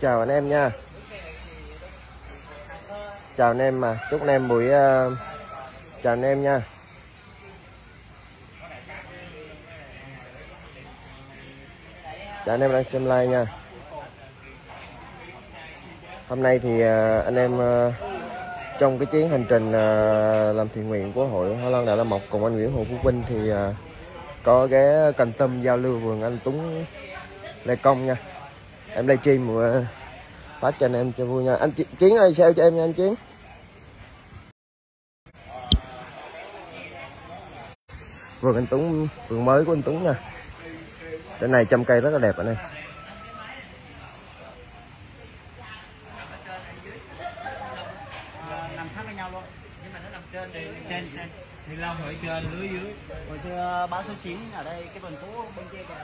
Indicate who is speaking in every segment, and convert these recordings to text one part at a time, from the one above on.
Speaker 1: chào anh em nha. Chào anh em mà. Chúc anh em buổi uh, chào anh em nha. Chào anh em đang xem like nha. Hôm nay thì uh, anh em uh, trong cái chuyến hành trình uh, làm thiện nguyện của hội Hoa Lan Đại La Mộc cùng anh Nguyễn Hồ Phú Vinh thì uh, có ghé cần tâm giao lưu vườn anh Tuấn Lê Công nha em livestream mà ờ, phát cho anh em cho vui nha. Anh Chiến ơi, sao cho em nha anh Chiến vườn anh Tuấn, vườn mới của anh Tuấn nha. Trên này trăm cây rất là đẹp anh em
Speaker 2: nằm sát với nhau luôn nhưng mà nó nằm trên trên trên
Speaker 3: thì long ở trên lưới dưới
Speaker 2: hồi xưa báo số 9 ở đây cái vườn cũ bên kia kìa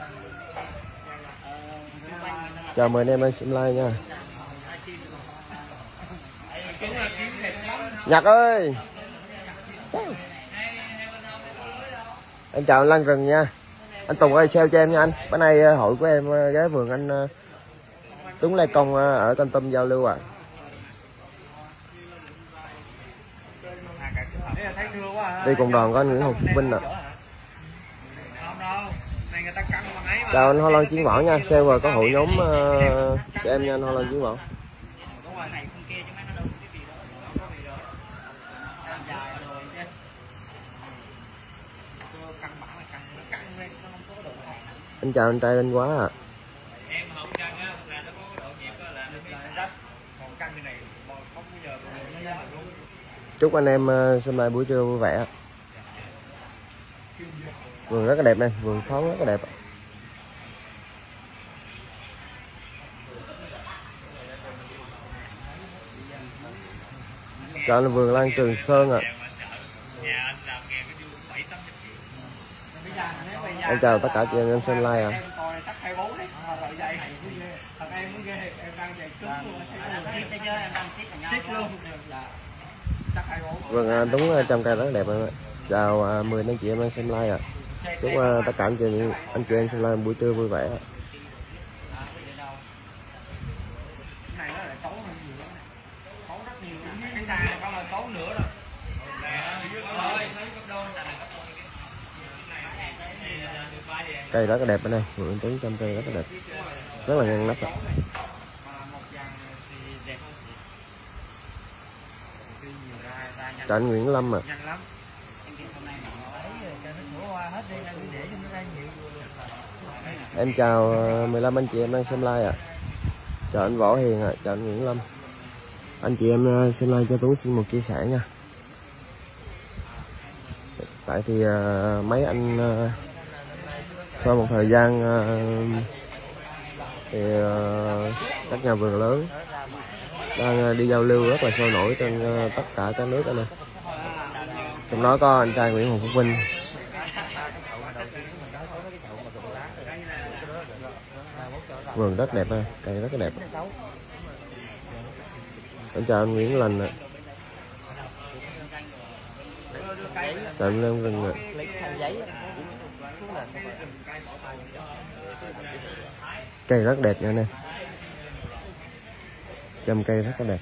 Speaker 2: Ờ, xung quanh người ta
Speaker 1: chào mời anh em anh xem like nha. Nhật ơi! Em chào anh Lan Rừng nha. Anh Tùng ơi, sale cho em nha anh. Bữa nay ờ, hội của em ờ, ghé vườn anh ờ, Tuấn Lê Công ở Tân Tâm giao lưu à đi cùng đoàn có anh Nguyễn Hồng Phúc Vinh à
Speaker 3: không đâu này người ta căng bằng ấy mà
Speaker 1: chào anh Hoa Lan Chiến Võ nha sale rồi có hội nhóm ờ, cho em nha anh Hoa Lan Chiến Võ anh chào anh trai lên quá à chúc anh em ờ, xem lại buổi trưa vui vẻ vườn rất là đẹp này, vườn thoáng rất là đẹp chào là vườn lan trường sơn ạ.
Speaker 2: À.
Speaker 1: em chào tất cả chị em xem like ạ.
Speaker 2: Em coi sắc 24 đấy mà rồi dậy thằng em mới ghê em đang dậy cứng luôn em đang ship đấy chứ em đang ship với nhau ship luôn dạ sắc 24
Speaker 1: vườn à, trong cây rất đẹp em ạ. Chào à, mười 10 anh chị em đang xem like ạ chúc uh, tất cả anh chị anh chị em xin làm buổi trưa vui vẻ. Cây rất là đẹp ở đây nguyễn tuấn trăm cây rất là đẹp. Rất là ngăn nắp trần
Speaker 3: nguyễn lâm à thì đẹp hơn khi nhiều ra ra nhanh
Speaker 1: chào anh Nguyễn Lâm ạ
Speaker 3: nhanh lắm
Speaker 1: em chào ờ, 15 anh chị em đang xem like ạ. Chào anh Võ Hiền ạ chào anh Nguyễn Lâm. Anh chị em ờ, xem like cho Tuấn xin một chia sẻ nha. Tại thì uh, mấy anh uh, sau một thời gian uh, thì các nhà vườn lớn đang đi giao lưu rất là sôi nổi trên tất cả các nước anh em trong đó có anh trai Nguyễn Hùng Phúc Vinh. Vườn rất đẹp ha, cây rất đẹp. Em chào anh Nguyễn Lành ạ. Chào anh Lê Rừng ạ. Cây rất đẹp nha anh em. Chăm cây rất là đẹp.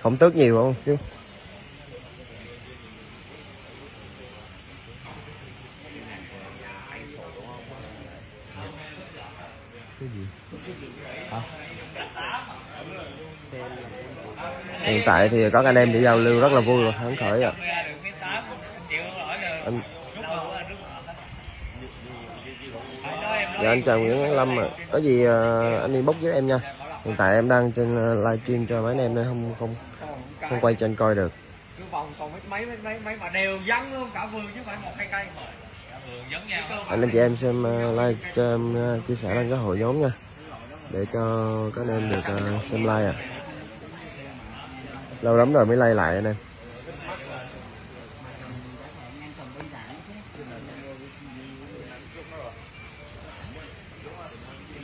Speaker 1: Không tước nhiều không? Chứ cái gì hiện tại thì có anh em đi giao lưu rất là vui và phấn khởi ạ. Anh
Speaker 3: em
Speaker 1: dạ anh chào Nguyễn Lâm ạ. Có gì ờ, anh inbox với em nha. Hiện tại em đang trên ờ, livestream cho mấy anh em nên không không không quay cho anh coi được.
Speaker 3: Cứ vòng còn mấy mấy mấy mấy mà đều vắng luôn cả vườn chứ phải một hai cây. Cả vườn giống nhau.
Speaker 1: Anh anh chị em xem ờ, like cho em chia sẻ lên cái hội nhóm nha. Để cho các anh em được xem like ạ lâu lắm rồi mới lay lại anh em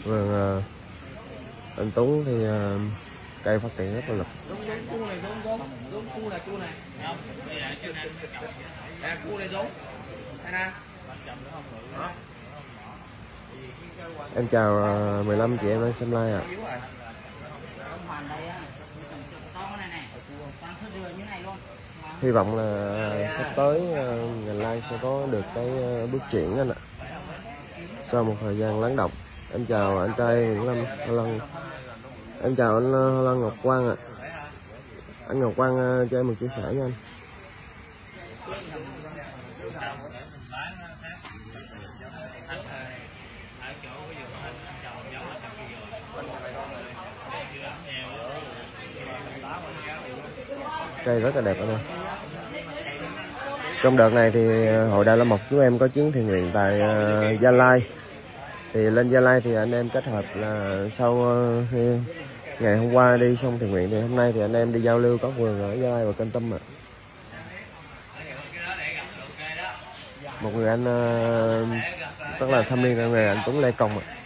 Speaker 1: vâng à, anh Tuấn thì à, cây phát triển rất là lực em chào à, 15 chị em đang xem live ạ
Speaker 2: à đây á to này này toàn sơ dừa như này luôn
Speaker 1: hy vọng là sắp tới ờ, ngành lai sẽ có được cái ờ, bước chuyển anh ạ. Sau một thời gian lắng động, em chào anh trai Nguyễn Lâm Hoa Lân. Em chào anh ờ, Hoa Lân Ngọc Quang ạ. Anh Ngọc Quang cho em một chia sẻ nha anh. Cây rất là đẹp anh ơi trong đợt này thì ờ, hội đại la mộc chúng em có chuyến thiện nguyện tại uh, gia lai. Thì lên gia lai thì anh em kết hợp là sau uh, khi ngày hôm qua đi xong thiện nguyện thì hôm nay thì anh em đi giao lưu có vườn ở gia lai và kênh tâm ạ. Một người anh uh, rất là thâm niên là người anh tuấn lê công ạ.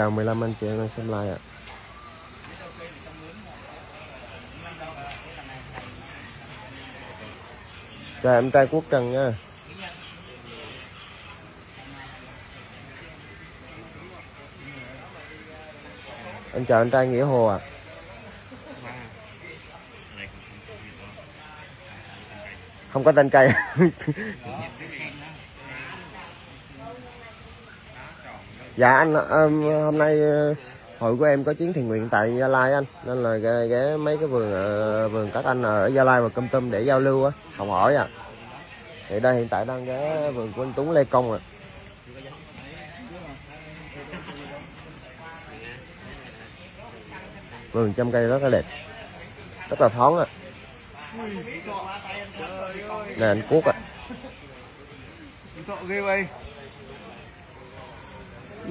Speaker 1: Chào 15 anh chị em đang xem live ạ à. chào em trai quốc trần nha anh chào anh trai nghĩa hồ ạ à. không có tên cây dạ anh um, hôm nay ờ, hội của em có chuyến thiện nguyện tại gia lai anh. Nên là ghé, ghé mấy cái vườn uh, vườn các anh ở gia lai và công tâm để giao lưu á học hỏi à thì đây hiện tại đang ghé vườn của anh tuấn lê công à vườn trăm cây rất là đẹp rất là thoáng à nè anh cuốc à
Speaker 2: ghê vậy.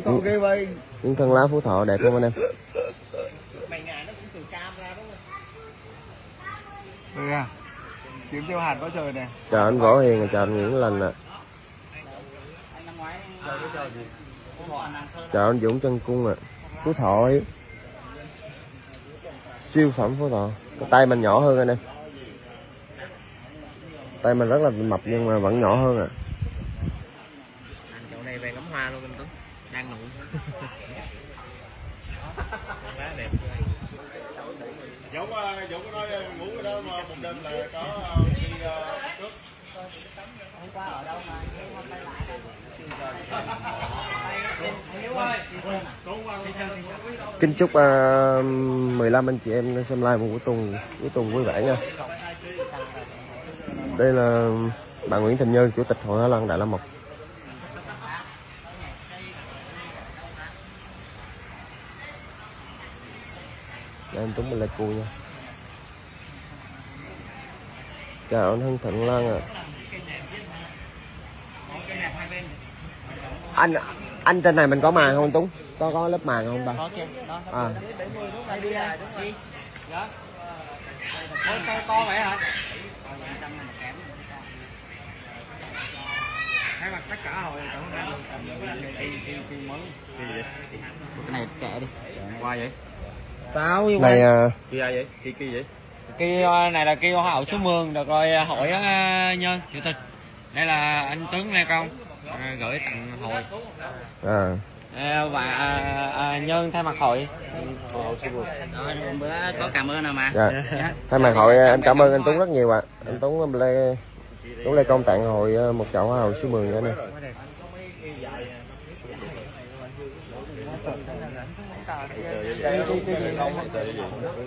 Speaker 2: Cậu ghê vậy
Speaker 1: những thân lá phú thọ đẹp không anh em?
Speaker 2: Mày ngà nó cũng từ cam ra đúng không? À kiếm theo hạt quá trời này.
Speaker 1: Chào anh võ hiền chào anh nguyễn lành ạ. Chào anh dũng chân cung ạ. Phú thọ ấy. siêu phẩm phú thọ. Cái tay mình nhỏ hơn anh em. Tay mình rất là mập nhưng mà vẫn nhỏ hơn ạ. à.
Speaker 3: chỗ này về ngắm hoa luôn anh Tuấn đang nụ quá đẹp
Speaker 4: Dũng Dũng có nói ngủ cái đó mà một đêm là có đi trước
Speaker 2: hôm qua ở đâu mà hôm nay lại
Speaker 1: kính chúc ờ, uh, 15 anh chị em xem live một cuối tuần cuối tuần vui vẻ nha. Đây là bà Nguyễn Thành Nhân chủ tịch hội Hoa Lan Đại Lâm Mộc Đây anh Tuấn Pleiku nha. Chào anh Hân Thịnh Lan à Anh anh trên này mình có màn không anh Tuấn? Có có lớp màn không ta?
Speaker 2: Có kìa, đó.
Speaker 1: À.
Speaker 2: Đi đi. Dạ. Ôi sao to vậy hả? Thấy mặt tất cả hồi tổng ra kỳ mới. Cái này kệ đi.
Speaker 4: Qua vậy?
Speaker 2: Tao như
Speaker 1: Này à,
Speaker 4: Kỳ ai vậy? Kỳ kỳ vậy?
Speaker 2: Kỳ này là kỳ hoa hậu số 10 được rồi hội á nhân chủ tịch. Đây là anh Tuấn Lê Công à, gửi tặng hội.
Speaker 1: à
Speaker 2: À, và à, à, nhân thay mặt hội Đó, bữa có cảm ơn nào mà
Speaker 1: dạ. Thay mặt hội em cảm ơn anh Tuấn rất nhiều ạ. Anh Tuấn Lê Tuấn Lê Công tặng hội ờ, một chậu hoa hậu số 10 nữa nè.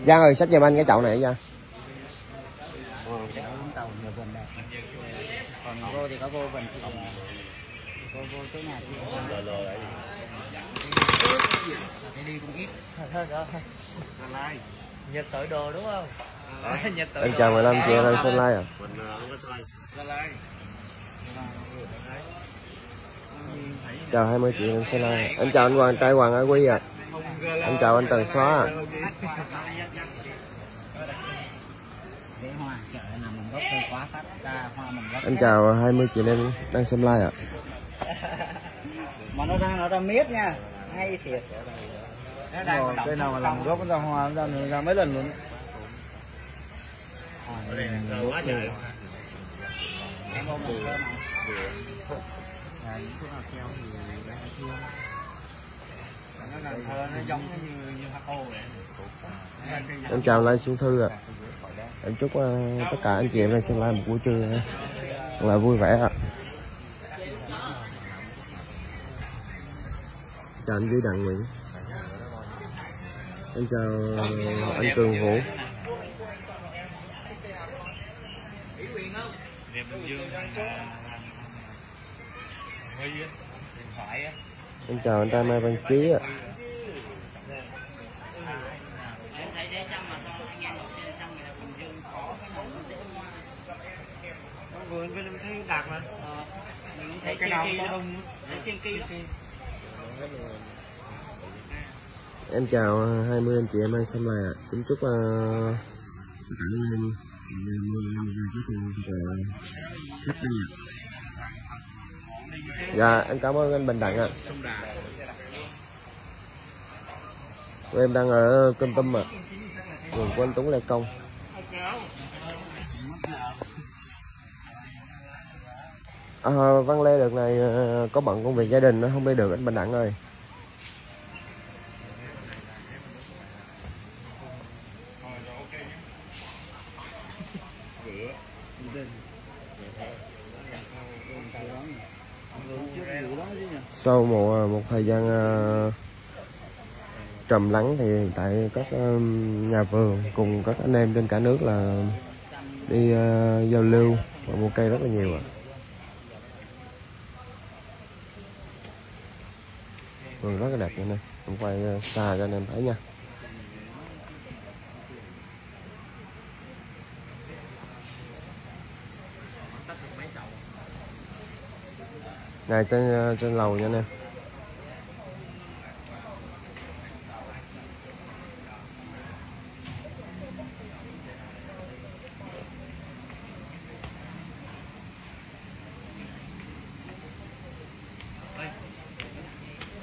Speaker 1: Giang ơi, xách giùm anh cái chậu này Giang.
Speaker 2: còn vô thì có vô vần chị vô vô chỗ nhà. Đi đi cũng ít
Speaker 3: nhật tự đồ đúng không nhật tự
Speaker 1: Anh chào 15 chị em đang xem live à.
Speaker 4: Mình ờ, không có sai.
Speaker 1: Chào 20 chị em đang xem live. Anh chào anh Hoàng trai Hoàng Á Quy à. Anh chào anh Tần Xóa à.
Speaker 2: mình gốc
Speaker 1: Anh chào 20 chị em đang xem live ạ.
Speaker 2: mà nó ra nó ra miết nha hay thiệt. Rồi, cây nào mà làm gốc ra hoa ra, ra mấy lần luôn?
Speaker 3: Là
Speaker 2: em không được những thuốc nào keo thì đang thương nó làm thơ nó giống như như hoa cô vậy.
Speaker 1: Em chào Lai Xuân Thư ạ. Em chúc ờ, tất cả anh chị em đang xem live một buổi trưa là vui vẻ ạ chào anh Duy Đặng Nguyễn. Em chào ờ, anh Cường Vũ. Em chào anh Trai Mai Văn Chí ạ.
Speaker 2: Em thấy thế trăm mà sao anh nó nó vừa bên em thấy đạt mà mình thấy cái nào to đông thấy trên kia
Speaker 1: em chào à, 20 anh chị em ai xem lại ạ. Kính chúc uh, tất cả anh em về cuối tuần và khách đi ạ dạ em cảm ơn anh Bình Đặng ạ. Tụi em đang ở Cơm Tâm ạ vườn của anh Tuấn Lê Công. À, Văn Lê đợt này ờ, có bận công việc gia đình nó không đi được anh Bình Đặng ơi sau một ờ, một thời gian trầm lắng thì hiện tại các nhà vườn cùng các anh em trên cả nước là đi uh, giao lưu và mua cây rất là nhiều ạ à rất là đẹp như này. Em quay ờ, xa cho anh em thấy nha. Này, trên ờ, trên lầu nha anh em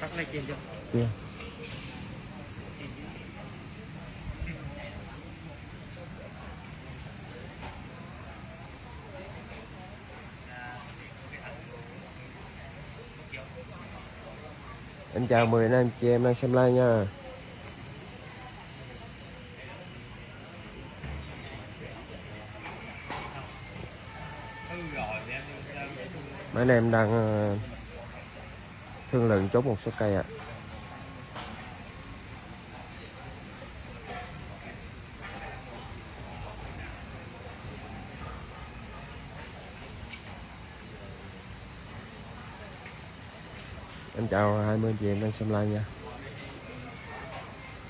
Speaker 2: tắt lên trên chưa
Speaker 1: chưa em chào 10 anh em chị em đang xem live nha mấy anh em đang ờ, thương lượng chốt một số cây ạ à. Chào 20 chị em đang xem live nha.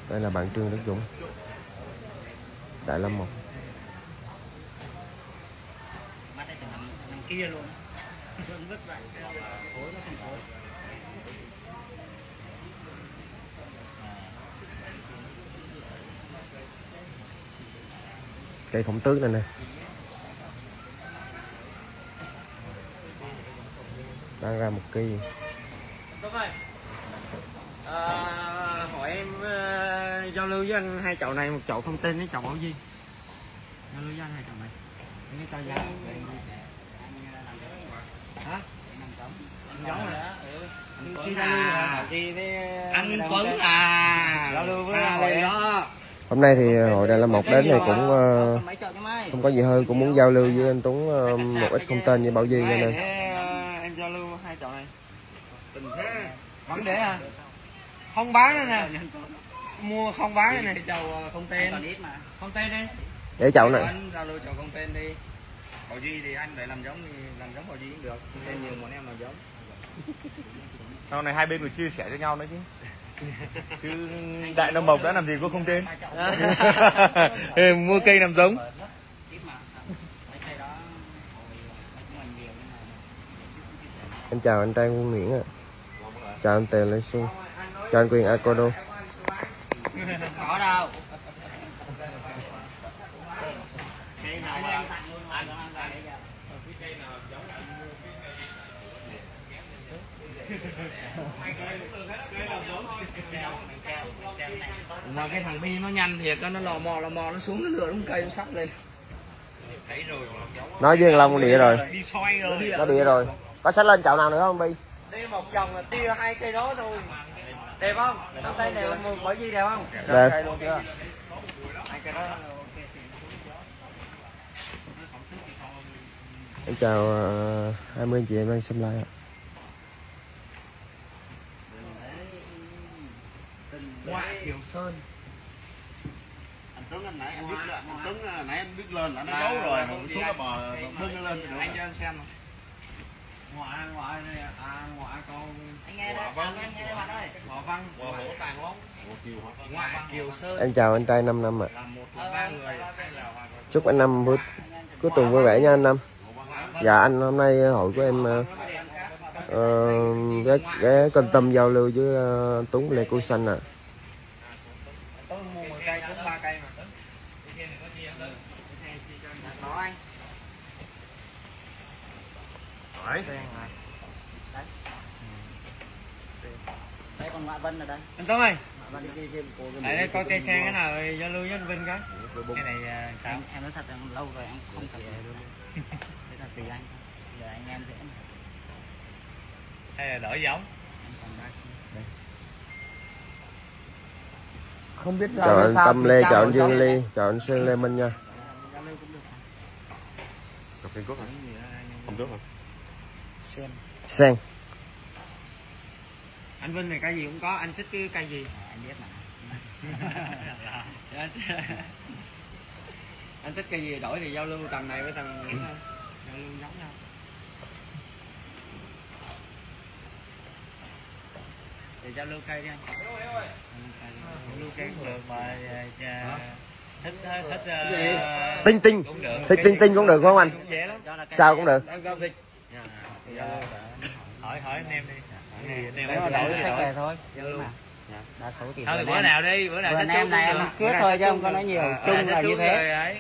Speaker 1: Đây là bạn Trương Đức Dũng, Đại Lâm Mộc.
Speaker 2: Kia luôn vứt lại khối nó không khối
Speaker 1: cây khổng tước này nè. Đang ra một cây.
Speaker 2: Đúng rồi. À, hỏi em ờ, giao lưu với anh hai chậu này một chậu không tên với chậu bảo gì giao lưu với anh hai chậu này. Cái tao giá hả? Anh giống rồi đó anh Tuấn à. Anh Tuấn à. Giao lưu với hồi đó.
Speaker 1: Hôm nay thì hội Đại Lâm Mộc đến này cũng ờ,
Speaker 2: mai
Speaker 1: không có gì hơn cũng muốn giao lưu với anh Tuấn ờ, một ít không tên với Bảo Duy cho nên
Speaker 2: Để, ờ, em giao lưu hai chậu này tình thế vẫn để à? Không bán nữa nè. Mua không bán nữa nè. Chậu ờ, không tên không tên đi.
Speaker 1: Để chậu này
Speaker 2: anh giao lưu chậu không tên đi. Bảo Duy thì anh phải làm giống thì làm giống Bảo Duy cũng được. Không tên nhiều bọn em làm giống.
Speaker 3: Sau này hai bên phải chia sẻ cho nhau nữa chứ. Chứ đại nam mộc đã làm gì có không tên mua cây làm giống.
Speaker 1: Em chào anh Trang Quân Nguyễn ạ chào anh Lê Xuân chào anh Quyền Acodo
Speaker 2: có đâu. Mà cái thằng bi nó nhanh thiệt á, nó lò mò lò mò nó xuống nó lựa đúng cây nó sắt lên.
Speaker 1: Nói với thằng long địa rồi. Nó địa rồi. Có sách lên chậu nào nữa không bi
Speaker 2: đi một vòng là tiêu hai cây đó thôi. Đẹp không? Trong tay này bởi gì đẹp không?
Speaker 1: Đẹp.
Speaker 2: cây luôn chưa? Hai cây đó.
Speaker 1: Em chào uh, 20 anh chị em đang xem live ạ.
Speaker 2: Ngoại kiều sơn.
Speaker 4: Anh Tuấn anh nãy anh biết anh Tuấn à, nãy anh biết lên anh nó giấu rồi mà xuống nó bò bưng nó lên
Speaker 2: anh cho em xem. nào ngoại ngoại này à ngoại con. Anh nghe đây anh nghe đây bạn ơi. Ngọ văn
Speaker 4: Bò hổ tàn lắm. Ủa, chiều hả?
Speaker 2: ngoại kiều sơn.
Speaker 1: Em chào anh trai 5 năm ạ.
Speaker 2: Là
Speaker 1: chúc anh năm vui cuối tuần vui vẻ nha anh năm. Dạ anh hôm nay hội của em ờ, ờ, ghé, ghé kênh tâm giao lưu với ờ, Tuấn Lê Cô Xanh ạ.
Speaker 2: tôi mua một cây cũng ba cây mà đó anh
Speaker 4: Đấy.
Speaker 2: đây còn ngoại vân ở đây. Anh. Tuấn ơi Tại đây coi cây sen cái nào rồi giao lưu với anh Vinh cái cái này sao em, em nói thật là lâu rồi em không tập về luôn thế là tùy anh. Giờ anh em dễ hay là đổi giống? Không biết
Speaker 1: chào anh Tâm Lê chào anh Dương Ly chào anh Sơn Lê Minh nha.
Speaker 4: Cà phê cốt hả? Không được hả?
Speaker 2: Sen
Speaker 1: Sen
Speaker 2: anh Vinh này cây gì cũng có anh thích cái cây gì? Anh biết mà. Anh thích cây gì đổi thì giao lưu tầm này với này thôi giao lưu giống nhau. Thì giao lưu cây đi anh. Giao lưu cây cũng được mà thích thích thích
Speaker 1: Tinh Tinh.
Speaker 2: cũng được.
Speaker 1: Thích Tinh Tinh cũng được không anh?
Speaker 2: Dễ lắm.
Speaker 1: Sao cũng được.
Speaker 2: Đang giao dịch hỏi hỏi anh em đi anh em
Speaker 3: đổi sách về thôi. Đa số thì
Speaker 2: thôi bữa nào đi bữa nào
Speaker 3: anh em này em
Speaker 2: nào
Speaker 3: thôi chứ không có nói nhiều.
Speaker 2: Ờ,
Speaker 3: Chung là như thế.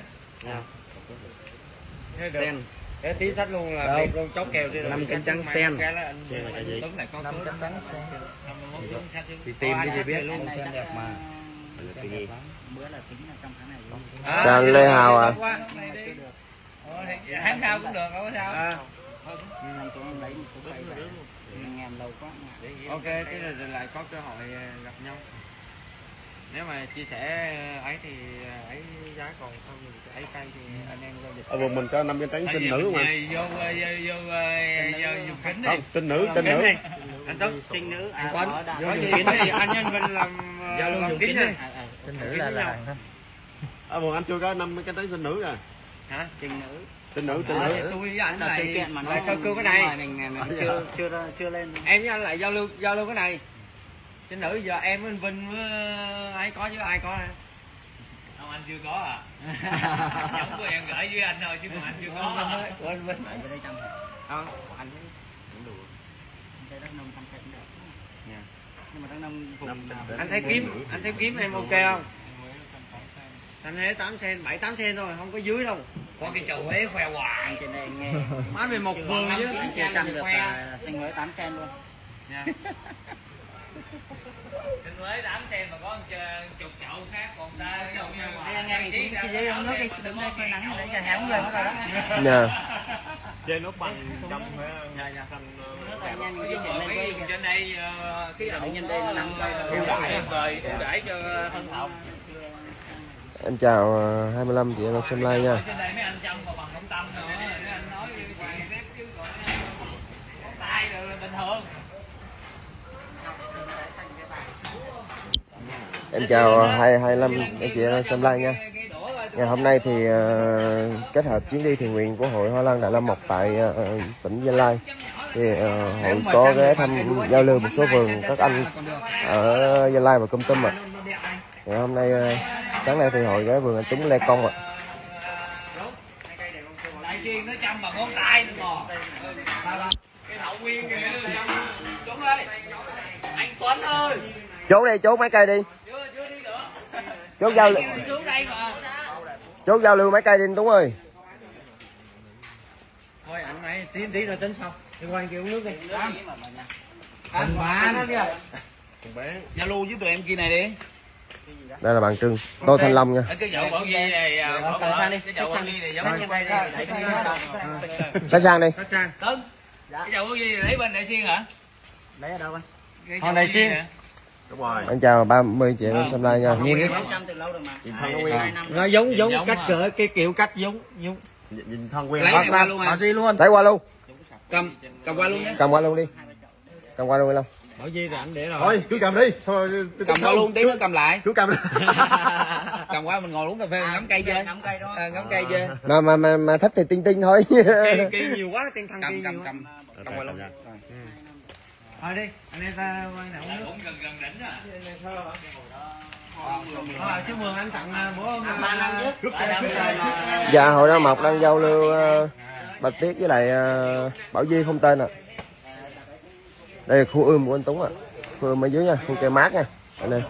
Speaker 4: Sen.
Speaker 2: Thế tí sách luôn là
Speaker 3: Đâu?
Speaker 2: đẹp luôn chốt kèo đi.
Speaker 4: Năm
Speaker 2: Sách
Speaker 4: trắng sen.
Speaker 2: cái
Speaker 4: Sen là cái gì?
Speaker 3: Năm
Speaker 2: cướp.
Speaker 3: trắng sen.
Speaker 2: 51 cuốn sách chứ.
Speaker 4: Đi tìm đi chị biết.
Speaker 2: luôn.
Speaker 3: Xem đẹp mà.
Speaker 4: Cái gì?
Speaker 3: Bữa là tính là trong tháng này luôn.
Speaker 2: À,
Speaker 1: Chào anh
Speaker 2: đi
Speaker 1: Lê Hào à.
Speaker 2: Ờ, thì Tháng sau cũng được, không có sao.
Speaker 3: Nhưng anh xuống em lấy một số cây về. Anh em lâu quá.
Speaker 2: ok thế là rồi lại có cơ hội ờ, gặp nhau nếu mà chia sẻ ờ, ấy thì ờ, ấy giá còn không thì ấy cây thì anh em giao dịch
Speaker 4: Ở vùng mình có 5 cái tấn tinh nữ mà.
Speaker 2: vô vô vô vô dùng kính đi
Speaker 4: Không, tinh nữ, tinh nữ.
Speaker 2: anh Tuấn
Speaker 3: Trinh nữ.
Speaker 2: anh
Speaker 3: À,
Speaker 2: Tuấn
Speaker 3: có
Speaker 2: kính thì anh anh Vinh làm làm
Speaker 3: dùng
Speaker 2: kính đi.
Speaker 3: À, à, Trinh nữ là là
Speaker 4: Ở vùng anh chưa có 5 cái tấn tinh nữ à.
Speaker 2: hả
Speaker 3: Trinh nữ.
Speaker 4: Tinh nữ,
Speaker 2: thì
Speaker 4: nữ.
Speaker 2: tôi với anh
Speaker 3: là sự
Speaker 2: lại
Speaker 3: kiện mà nó
Speaker 2: lại sơ cưa cái này.
Speaker 3: mình mình chưa
Speaker 4: dạ.
Speaker 3: chưa ra- chưa lên
Speaker 2: em với anh lại giao lưu giao lưu cái này. Trên nữ giờ em với anh Vinh với ấy có chứ ai có? Nè
Speaker 5: không anh chưa có à. Giống của em gửi với anh thôi chứ còn anh chưa có à.
Speaker 2: của anh Vinh.
Speaker 3: Ở đây trăm
Speaker 2: không của anh
Speaker 3: đây đất nông trăm cây cũng được.
Speaker 2: Dạ.
Speaker 3: nhưng mà đất nông vùng
Speaker 2: anh thấy kiếm anh thấy kiếm em ok không? Anh thấy 8 sen 7 8 sen thôi không có dưới đâu
Speaker 5: có cái chậu Huế khoe hoài
Speaker 3: trên đây anh nghe
Speaker 2: má về một vườn chứ
Speaker 3: anh trăm được là xanh mới tám sen luôn
Speaker 2: Dạ.
Speaker 5: trên Huế 8 sen mà có chục chậu khác còn ta
Speaker 3: em mình xuống cái giấy uống nước đi đứng đây phơi nắng giờ héo người mất rồi đó
Speaker 1: nha
Speaker 4: bằng
Speaker 2: dạ dạ
Speaker 3: Nước lên
Speaker 5: ví
Speaker 3: quê
Speaker 5: dụ
Speaker 3: kìa
Speaker 5: trên đây ờ, khí hậu
Speaker 3: Bệnh nhân đây nó nắng đây rồi.
Speaker 5: ưu đãi ưu đãi cho thân thậu
Speaker 1: em chào à, 25 chị em đang xem live nha. Em chào à, hai hai năm anh chị em đang xem live nha. Ngày hôm nay thì uh, kết hợp chuyến đi thiện nguyện của hội Hoa Lan Đại Lâm Mộc tại uh, tỉnh Gia Lai. Thì uh, hội có ghé thăm giao lưu một số vườn các anh ở Gia Lai và Công Tâm ạ ngày hôm nay ờ, sáng nay thì hội ghé vườn anh Tuấn Lê Công ạ. Chốt đi chốt mấy cây đi. Chốt giao lưu.
Speaker 5: đây
Speaker 1: chốt giao lưu mấy cây đi anh Tuấn ơi.
Speaker 2: Thôi anh này tí tí rồi tính sau. Đi qua kia uống nước đi. Anh bán.
Speaker 4: Còn bé.
Speaker 2: Zalo với tụi em kia này đi.
Speaker 1: Đây là bạn trưng. Tô thanh long nha.
Speaker 6: Cái dậu bảo ghi này à, bỏ
Speaker 2: sang đi.
Speaker 6: cái
Speaker 1: đi
Speaker 6: dậu bảo ghi này lấy bên đại xuyên hả?
Speaker 2: Lấy ở đâu anh? Đại
Speaker 6: bảo ghi
Speaker 2: Xuyên.
Speaker 4: Đúng rồi.
Speaker 1: anh chào 30 triệu đồng xem like nha.
Speaker 2: Nhìn cái trăm từ lâu rồi mà.
Speaker 4: Nhìn thân nó
Speaker 2: giống giống cách cỡ cái kiểu cách giống giống.
Speaker 4: Nhìn, thân quen.
Speaker 6: Lấy qua luôn à.
Speaker 2: Duy luôn.
Speaker 1: lấy qua luôn.
Speaker 6: Cầm cầm qua luôn
Speaker 1: cầm qua luôn đi. Cầm qua luôn đi long
Speaker 2: Bảo Duy thì anh để rồi.
Speaker 4: Thôi cứ cầm đi. Thôi, tôi
Speaker 6: cầm qua luôn tí nữa cầm lại
Speaker 4: Cứ cầm đi.
Speaker 6: cầm qua mình ngồi uống cà phê ngắm cây chơi
Speaker 2: Ngắm cây đó.
Speaker 6: Ờ, ngắm cây chơi
Speaker 1: mà mà mà, mà thích thì tinh tinh thôi
Speaker 2: Cây cây nhiều quá, thân cây
Speaker 6: cầm
Speaker 2: nhiều
Speaker 6: cầm
Speaker 2: quá.
Speaker 6: cầm cầm qua luôn
Speaker 2: Thôi đi, anh em ta quay nào uống nước.
Speaker 6: cũng gần gần đỉnh à
Speaker 2: Ờ, à, à,
Speaker 4: cầm, cầm.
Speaker 1: dạ hội đó mộc đang giao lưu uh, bạch tiết với lại ờ, bảo duy không tên ạ đây là khu ươm của anh tuấn ạ. Khu ươm ở dưới nha khu cây mát nha. Anh em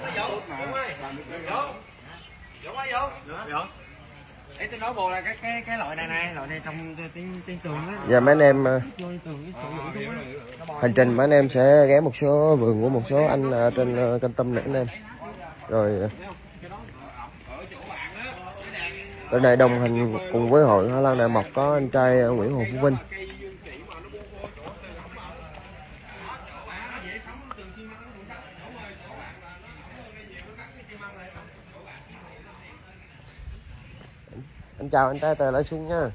Speaker 2: Ê, tôi nói bộ là cái cái cái loại này này, loại này trên trên tường á.
Speaker 1: giờ mấy anh em ờ, hành trình mấy anh em sẽ ghé một số vườn của một số anh trên ờ, kênh tâm nữa anh em. Rồi ở tới đây đồng hành cùng với hội Hoa Lan Đại Mộc có anh trai ờ, Nguyễn Hồ Phú Vinh. Anh chào anh ta tờ Lại Xuân nha.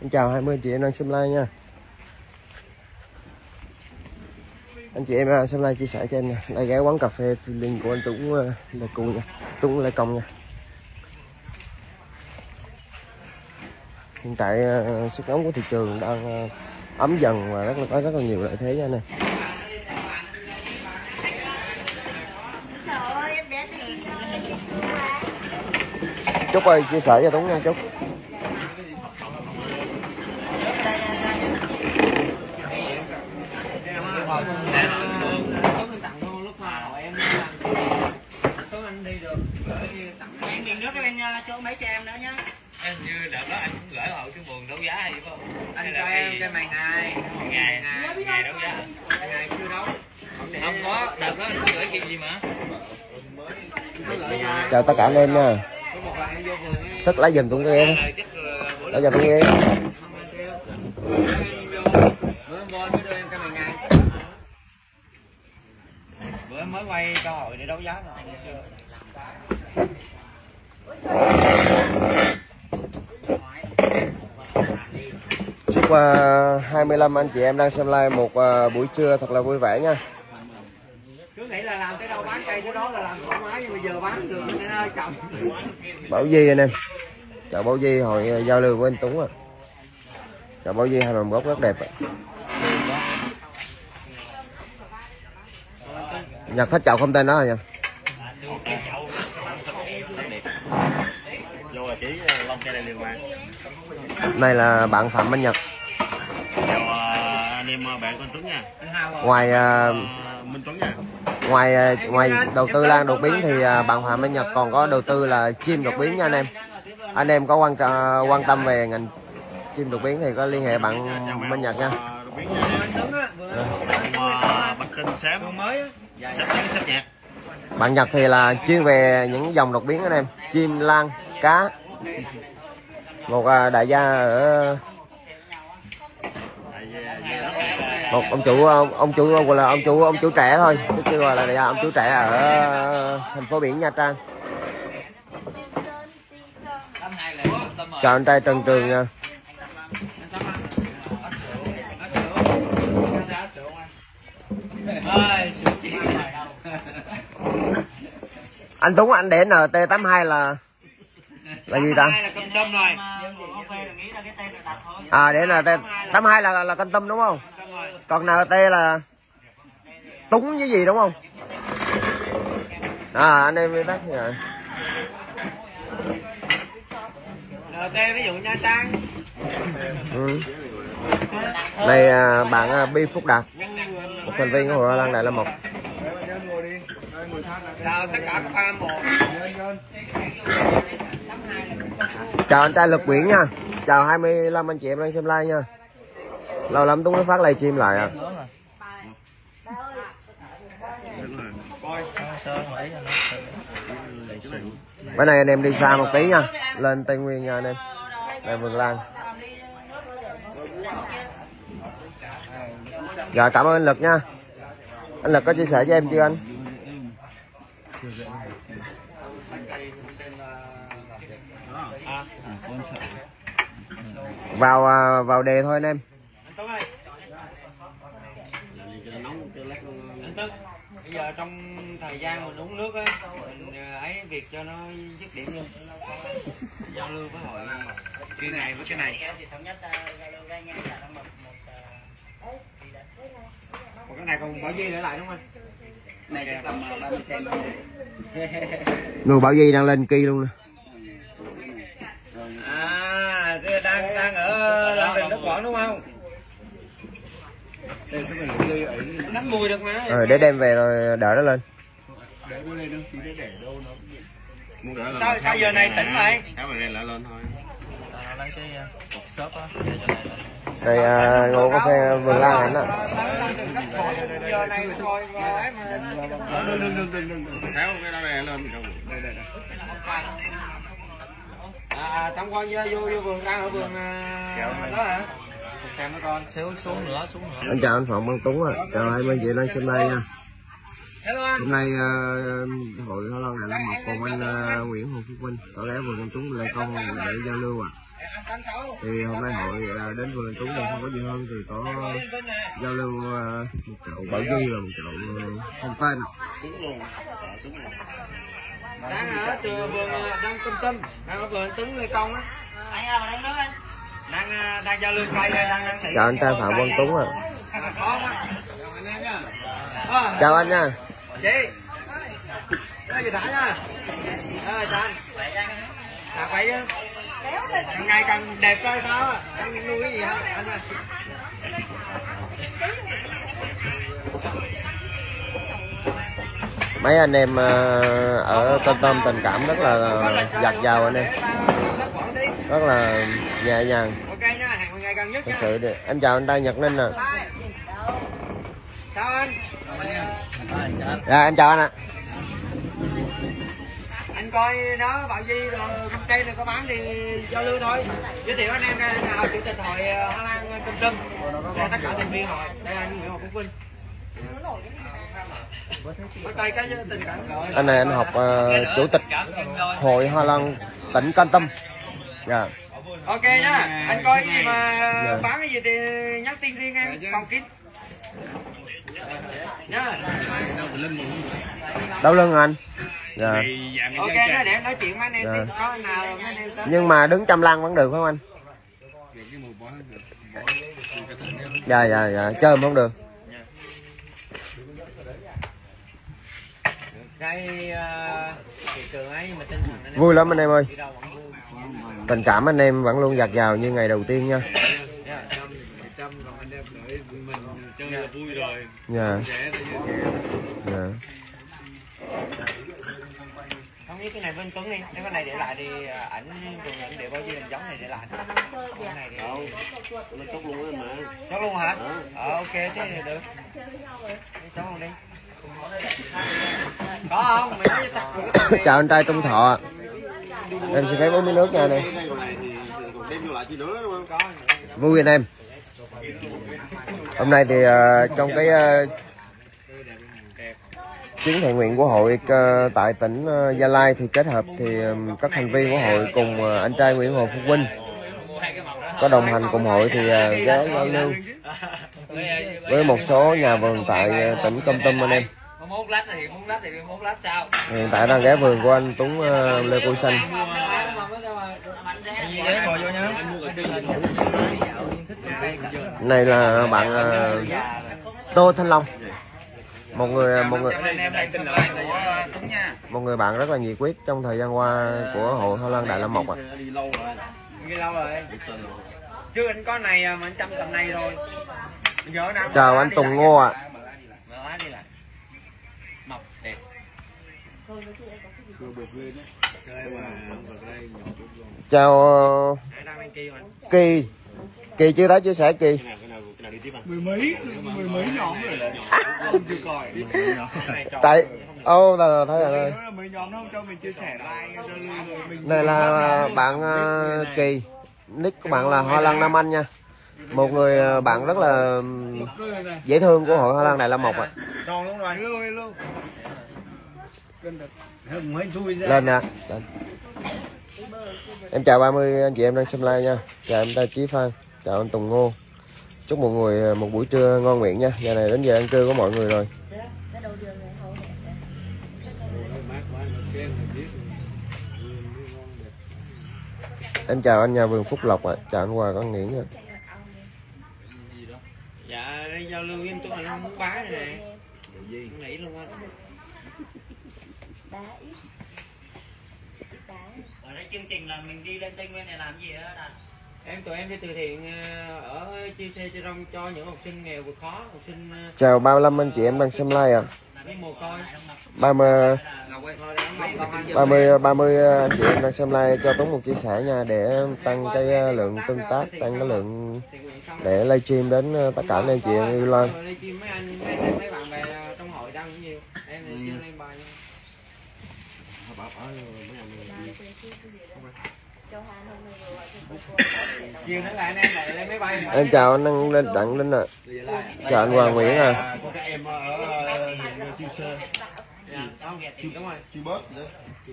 Speaker 1: Anh chào 20 chị em đang xem like nha. Anh chị em xem like chia sẻ cho em nha. Đây ghé quán cà phê feeling của anh Tuấn ờ, là Cù nha. Tuấn Lê Công nha. Hiện tại uh, sức nóng của thị trường đang uh, ấm dần và rất là có rất là nhiều lợi thế nha anh em. Chúc ơi chia sẻ cho Tuấn nha Chúc
Speaker 2: Tuấn tặng luôn lúc mà hội em làm. Tuấn anh đi được. Em tiền nước em cho mấy cho em nữa nhá.
Speaker 6: em như đợt đó anh cũng gửi hộ cái buồn đấu giá hay gì phải không
Speaker 2: Anh
Speaker 6: Hay
Speaker 2: cho mày ngày.
Speaker 6: ngày ngày đấu giá
Speaker 2: Ngày chưa đấu.
Speaker 6: không có đợt đó có gửi cái gì mà
Speaker 1: Chào tất cả anh em nha. Thức lấy giùm cái ghế đó
Speaker 6: Là chắc là bữa
Speaker 2: ngày. Mới quay cơ hội để đấu giá rồi.
Speaker 1: Chúc uh, 25 anh chị em đang xem like một uh, buổi trưa thật là vui vẻ nha.
Speaker 2: Cứ nghĩ là làm tới đâu bán cây tới đó là làm thoải mái nhưng mà giờ bán được hơi chậm.
Speaker 1: Bảo Di anh em. Chào Bảo Di hội ờ, giao lưu với anh Tuấn ạ Chào Bảo Di hai mầm gốc rất đẹp ạ. Nhật thích chậu không tên đó hả nha
Speaker 4: này liền mà.
Speaker 1: Này là bạn Phạm Minh Nhật
Speaker 4: anh em ờ, bạn con Tuấn nha.
Speaker 1: Ngoài Ờ,
Speaker 4: Minh Tuấn nha.
Speaker 1: ngoài ngoài đầu tư lan đột biến thì bạn Phạm Minh Nhật còn có đầu tư là chim đột biến nha anh em Anh em có quan quan tâm về ngành chim đột biến thì có liên hệ bạn Minh Nhật nha
Speaker 4: Bạch Tinh.
Speaker 1: Bạn Nhật thì là chuyên về những dòng đột biến anh em Chim, lan, cá Một đại gia ở
Speaker 4: Tại vì- vì đó.
Speaker 1: Một ông chủ ông, ông chủ gọi là ông chủ ông chủ trẻ thôi. Chứ chưa gọi là gia ông chủ trẻ ở thành phố biển Nha Trang.
Speaker 6: Là
Speaker 1: chào anh trai Trần Trường nha. Anh Tuấn anh để NT82 là là gì ta?
Speaker 2: Là là là
Speaker 1: à để NT82 là là con tâm đúng không. Còn NT là túng với gì đúng không? À anh em tắt rồi
Speaker 2: NT ví dụ Nha Trang.
Speaker 1: ừ. này à, bạn à, Bi Phúc Đạt một thành viên của hội Lan Đại
Speaker 2: fan một.
Speaker 1: Chào anh trai lực Nguyễn nha. Chào 25 anh chị em đang xem live nha lâu lắm Tuấn mới phát livestream lại à? Bữa nay anh em đi xa một tí nha. Lên Tây Nguyên nha anh em. Đây, Vườn Lan. Dạ cảm ơn anh Lực nha. Anh Lực có chia sẻ cho em chưa anh? Vào à, vào đề thôi anh em
Speaker 2: Tuấn ơi anh Tuấn bây giờ trong thời gian mình uống nước á mình ờ, ấy việc cho nó dứt điểm luôn. Giao lưu với hội cái này với cái này. Còn cái này còn bảo duy để lại đúng không
Speaker 5: này chắc tầm ờ, 30 cm
Speaker 1: người bảo Di đang lên kỳ luôn nè.
Speaker 2: À đang đang ở lâm bình đất quảng đúng không nắm mùi được mà
Speaker 1: rồi để đem về rồi đợi nó lên
Speaker 4: Muốn đỡ lên
Speaker 2: sao sao giờ này tỉnh vậy
Speaker 4: Tháo mày lên lại lên thôi.
Speaker 3: lấy cái cục xốp á
Speaker 1: đây à, ngồi cà phê vườn lan ảnh á
Speaker 2: giờ này thôi mà ấy mà
Speaker 4: Đừng đừng đừng đừng đừng. Tháo cái đó này lên không. Đây đây đây.
Speaker 2: à tham quan vô vô vườn đang ở vườn à, đó hả
Speaker 3: xem nó con xíu xuống nữa xuống nữa.
Speaker 1: Anh chào anh Phạm Văn Tuấn ạ. Chào hai anh chị đang xem live nha. Hôm nay à, hội Hoa Lan Đại Lâm Mộc cùng anh à, Nguyễn Hồ Phúc Vinh có ghé vườn anh Tuấn Lê Công để giao lưu ạ.
Speaker 2: Sáu
Speaker 1: thì hôm nay hội à, đến vườn anh Tuấn này không có gì hơn thì có giao lưu à, một chậu Bảo Di và một chậu à, không tên
Speaker 2: đang ở từ vườn à, đang tâm tâm. Đang ở vườn tuấn lê công á. Anh à đang nói anh đang à, đang giao lưu cây đang đang thị
Speaker 1: chào anh trai Phạm Văn Tuấn
Speaker 2: quá. À,
Speaker 1: chào anh nha.
Speaker 2: Chị. Cái gì đã nha. Ờ chào anh à vậy chứ càng ngày càng đẹp coi sao á. Anh nuôi cái gì hả anh ơi?
Speaker 1: Mấy anh em ở Tân Tâm tình cảm rất là giặt giàu anh em rất là nhẹ nhàng.
Speaker 2: Ok nha hẹn ngày gần nhất
Speaker 1: thật sự em chào anh trai Nhật Ninh nè.
Speaker 2: Sao anh.
Speaker 1: Dạ em chào anh ạ.
Speaker 2: Anh coi đó bảo di rồi công ty này có bán thì giao lưu thôi. Giới thiệu anh em nào chủ tịch hội ờ, hoa lan công tâm và tất cả thành viên hội. Đây là anh nguyễn ngọc phúc vinh.
Speaker 1: Anh này anh học à, chủ tịch hội Hoa Lan tỉnh Can Tâm dạ.
Speaker 2: Ok nhá anh coi cái gì mà
Speaker 1: Dạ.
Speaker 2: bán cái gì thì nhắn tin riêng em. Còn kín. Nhá
Speaker 1: đau lưng anh? Dạ.
Speaker 2: Ok nhá để em nói chuyện với anh em
Speaker 1: Dạ.
Speaker 2: tí. có nào
Speaker 1: nhưng mà đứng chăm lăng vẫn được phải không anh? Dạ dạ dạ. Chơi không được.
Speaker 2: Cái ờ, thị trường ấy mà tinh thần anh em
Speaker 1: vui lắm anh em ơi
Speaker 2: đi đâu vẫn vui
Speaker 1: tình cảm anh em vẫn luôn giặt giàu như ngày đầu tiên nha.
Speaker 2: Dạ.
Speaker 4: Chơi là vui rồi.
Speaker 1: dạ. Dạ
Speaker 2: không biết cái này bên Tuấn đi nếu cái này để lại thì à, ảnh ảnh để bao nhiêu hình giống này để lại? Cái này thì
Speaker 4: nó chốt luôn mà.
Speaker 2: chốt luôn hả? Ờ. Ok thế thì được. Chốt luôn đi. Có không? Mày nói với
Speaker 1: chào anh trai Trung Thọ em xin phép uống miếng nước nha anh em
Speaker 4: này.
Speaker 1: Vui anh em. Hôm nay thì uh, trong cái uh, chuyến thiện nguyện của hội uh, tại tỉnh uh, Gia Lai thì kết hợp thì um, các thành viên của hội cùng uh, anh trai Nguyễn Hồ Phúc Vinh có đồng hành cùng hội thì ờ, ghé giao lưu với một số nhà vườn tại tỉnh Công Tâm anh em
Speaker 6: mốt lát thì muốn lát thì mốt lát sao
Speaker 1: hiện tại đang ghé vườn của anh Tuấn ờ, Lê Cô Xanh. này là bạn ờ, Tô Thanh Long. Một người một người
Speaker 2: anh em đang xem live của Tuấn nha.
Speaker 1: một người bạn rất là nhiệt huyết trong thời gian qua của hội Hoa Lan Đại Lâm Mộc
Speaker 4: rồi.
Speaker 2: Chứ anh có này à, mà anh chăm tầm này rồi.
Speaker 1: Chào anh Tùng Ngô ạ.
Speaker 2: mở lá đi lại mọc đẹp
Speaker 1: chào ờ, kỳ kỳ. Chưa thấy chia sẻ kỳ.
Speaker 4: Cái nào cái nào cái nào đi tiếp à?
Speaker 2: Mười mấy mười mấy nhóm rồi. không chưa coi.
Speaker 1: Tại ô là thấy rồi đây.
Speaker 2: là mấy nhóm nó không cho mình chia sẻ like cho rồi mình
Speaker 1: này là bạn ờ, kỳ. Nick của bạn là hoa lan nam anh nha. Một người ờ, bạn rất là dễ thương của hội hoa lan đại la mộc ạ
Speaker 2: Còn luôn rồi hello hello mới thui ra
Speaker 1: lên nè. Lên. em chào 30 anh chị em đang xem like nha. Chào em ta chí phan. Chào anh tùng ngô. Chúc mọi người ờ, một buổi trưa ngon miệng nha. Giờ này đến giờ ăn trưa của mọi người rồi. Em chào anh nhà vườn phúc lộc ạ. Chào anh hòa con nghiễn nha.
Speaker 2: Dạ giao lưu với anh Tuấn anh không muốn bá này nè. Không nghĩ luôn á
Speaker 7: đá ít. Ít đá
Speaker 5: ở đây chương trình là mình đi lên tây nguyên này làm gì đó đặt
Speaker 2: em tụi em đi từ thiện ờ, ở chia sẻ cho rong cho những học sinh nghèo vượt khó học sinh ờ,
Speaker 1: chào 35 anh chị em đang xem like ạ.
Speaker 2: Với mồ côi.
Speaker 1: 30
Speaker 2: Rồi để ăn ngọc con ăn
Speaker 1: 30 30 anh chị em đang xem like cho Tuấn một chia sẻ nha để tăng cái ờ, lượng tương tác tăng cái lượng để livestream đến tất cả anh em chị em yêu lan
Speaker 2: Rồi đây chi mấy anh mấy, mấy bạn bè đăng lên chiều nữa là anh lên máy bay
Speaker 1: em chào anh đang lên đặng linh ạ. Chào anh Hoàng Nguyễn à
Speaker 2: Dạ,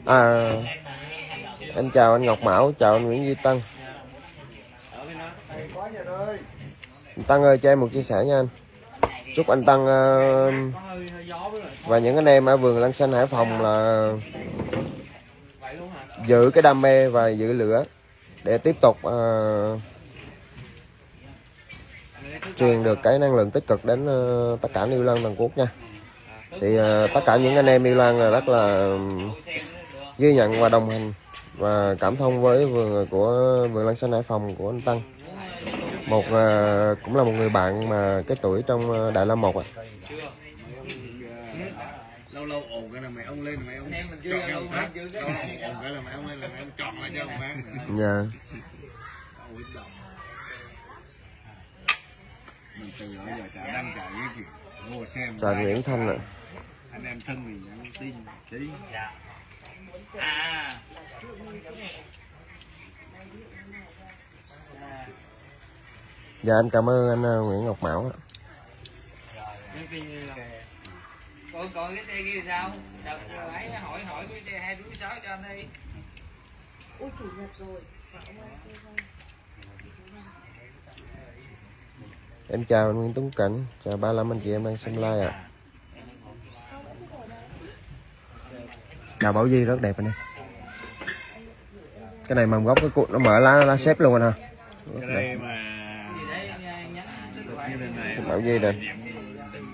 Speaker 1: à em chào anh Ngọc Mão chào anh Nguyễn Duy Tân. Tân ơi cho em một chia sẻ nha anh. Chúc anh
Speaker 2: với rồi.
Speaker 1: và những anh em ở vườn Lăng Xanh Hải Phòng là giữ cái đam mê và giữ lửa để tiếp tục uh, truyền được cái năng lượng tích cực đến uh, tất cả yêu lan toàn quốc nha. Thì uh, tất cả những anh em yêu lan là rất là ghi nhận và đồng hành và cảm thông với vườn của vườn lan Xanh Hải Phòng của anh tăng. Một uh, cũng là một người bạn mà cái tuổi trong Đại Lam một ạ
Speaker 4: lâu lâu ồn cái là mày ông lên mày ông
Speaker 2: em mình chưa
Speaker 4: chọn cái
Speaker 2: lâu hết
Speaker 4: ồn cái là mày ông lên là mày ông chọn lại cho ông phát
Speaker 1: dạ.
Speaker 4: Mình từ đó giờ chả đang chạy cái gì. Ngồi xem
Speaker 1: chào Nguyễn Thanh ạ.
Speaker 4: Anh em thân mình nhắn tin tí.
Speaker 5: À.
Speaker 1: Dạ em cảm ơn anh ờ, Nguyễn Ngọc Mão ạ
Speaker 6: còn còn cái xe kia sao? Đợt ấy hỏi hỏi cái xe hai đứa sáu cho anh đi.
Speaker 7: Ôi chủ nhật rồi.
Speaker 1: Em chào anh Nguyễn Tuấn Cảnh. Chào 35 anh chị em đang xem like ạ. Chào Bảo Duy rất đẹp anh em. Cái này mầm gốc cái cuộn nó mở lá lá xếp luôn anh ha.
Speaker 4: Cái đây mà như lần này
Speaker 1: Bảo Duy nè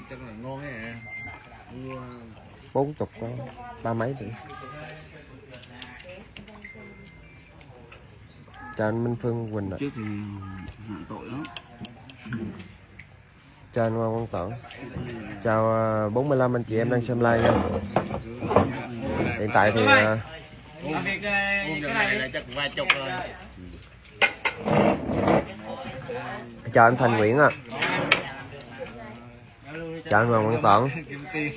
Speaker 4: chắc là ngon ấy à mua
Speaker 1: bốn chục có ba mấy tỷ chào anh Minh Phương Quỳnh ạ.
Speaker 4: Trước thì nặng tội lắm.
Speaker 1: Chào anh Hoàng Quang Toản chào ờ, 45 anh chị em đang xem like nha. Hiện tại thì
Speaker 2: làm việc
Speaker 4: hôm
Speaker 2: cái
Speaker 4: giờ này
Speaker 2: này
Speaker 4: là chắc vài chục rồi
Speaker 1: chào anh Thành Nguyễn ạ chào anh Hoàng Quang Toản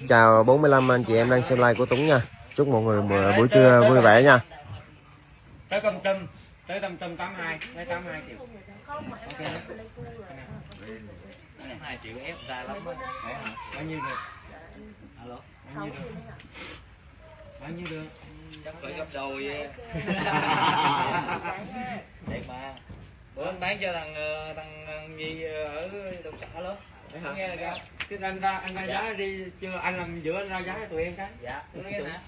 Speaker 1: chào 45 anh chị em đang xem like của Tuấn nha. Chúc mọi người một buổi trưa vui vẻ nha.
Speaker 2: Tới tâm tâm tới tâm tâm tám hai tới tám hai triệu.
Speaker 7: Rồi
Speaker 5: hai triệu ép ra lắm á.
Speaker 2: Bao nhiêu được?
Speaker 5: Alo
Speaker 2: bao nhiêu được? Bao nhiêu được?
Speaker 5: Chắc phải gấp đôi đẹp mà. Bữa anh bán cho thằng ờ, thằng gì ở đồng xã đó nghe ra
Speaker 2: cái anh ra anh ra
Speaker 5: Dạ.
Speaker 2: giá đi chưa anh làm giữa anh ra giá cho tụi em cái.
Speaker 5: Dạ.
Speaker 2: Đúng.
Speaker 5: hả